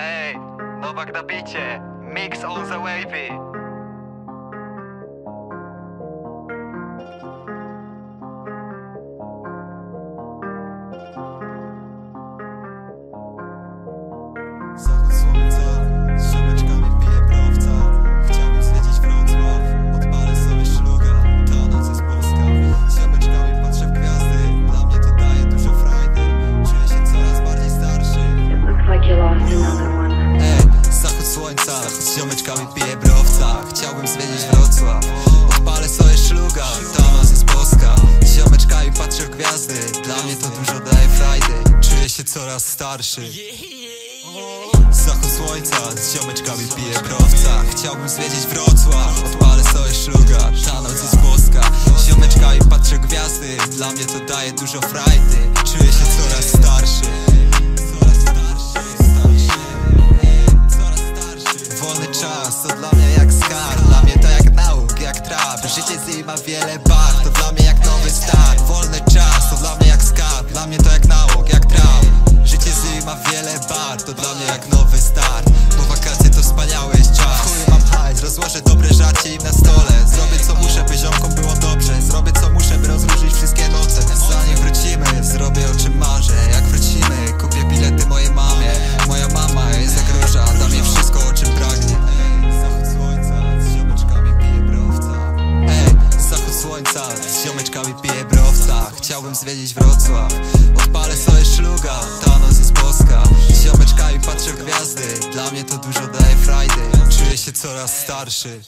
Ej, Nowak na bicie, mix on the wavy ziomeczkami piję browca Chciałbym zwiedzić Wrocław, odpalę sobie szluga. Ta jest polska, z ziomeczkami patrzę w gwiazdy. Dla mnie to dużo daje frajdy, czuję się coraz starszy. Zachód słońca, z ziomeczkami piję browca Chciałbym zwiedzić Wrocław, odpalę sobie szluga. Ta noc jest boska, z ziomeczkami patrzę gwiazdy. Dla mnie to daje dużo frajdy, czuję się coraz starszy czas to dla mnie jak skarb. Dla mnie to jak nauk, jak trap. Życie z ma wiele barw To dla mnie jak nowy start Wolny czas to dla mnie jak skarb. Dla mnie to jak nauk, jak trap. Życie z ma wiele barw To dla mnie jak nowy start Bo wakacje to wspaniały czas. W chuju mam hajs, rozłożę dobre żarcie im na stole. Zrobię co muszę, by ziomkom było dobrze. Zrobię słońca, z ziomeczkami piję browca Chciałbym zwiedzić Wrocław, odpalę sobie szluga. Ta noc jest boska, z ziomeczkami patrzę w gwiazdy. Dla mnie to dużo daje frajdy, czuję się coraz starszy